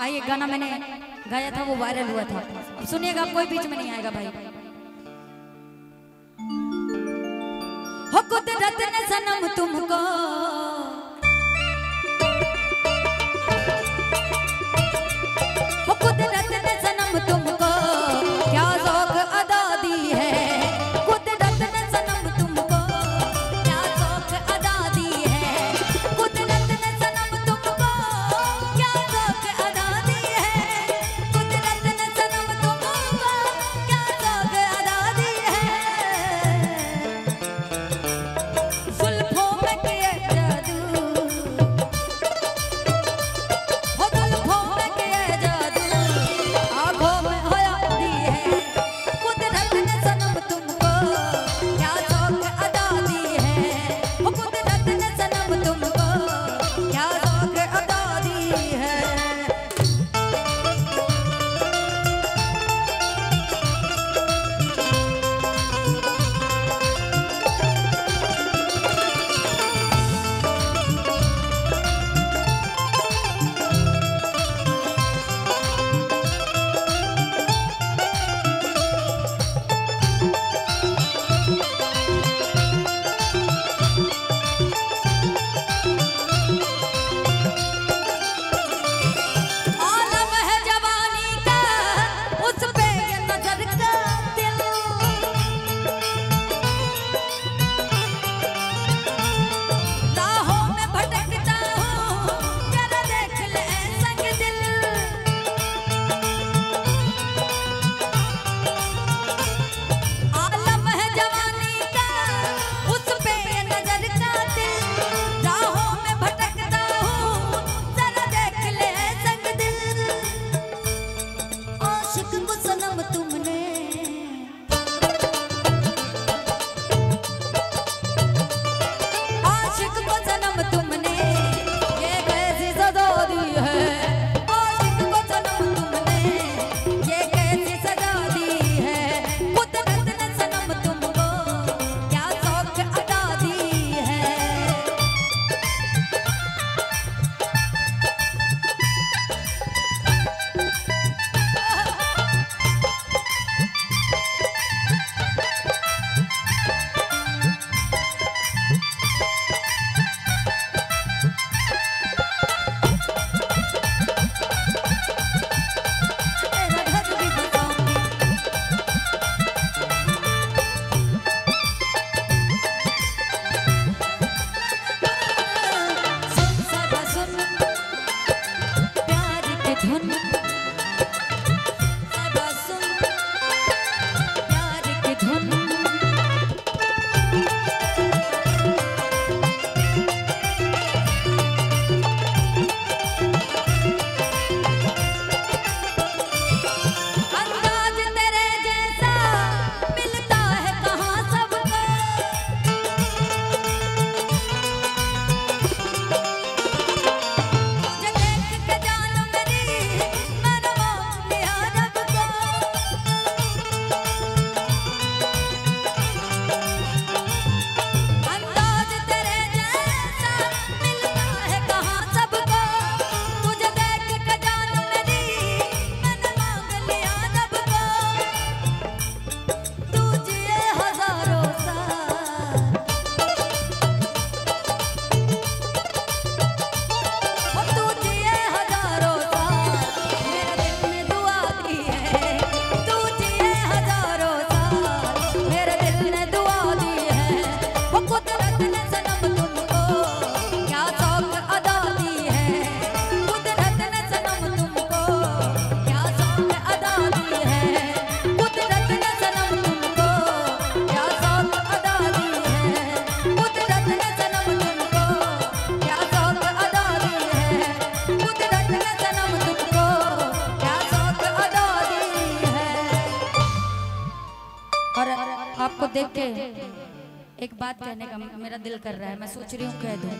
आइए, गाना मैंने गाया था, वो वायरल हुआ था। अब सुनिएगा, कोई बीच में नहीं आएगा भाई। हो कुदरत ने सनम तुमको। आपको देख के एक बात कहने का मेरा दिल कर रहा है। मैं सोच रही हूँ कह दूँ।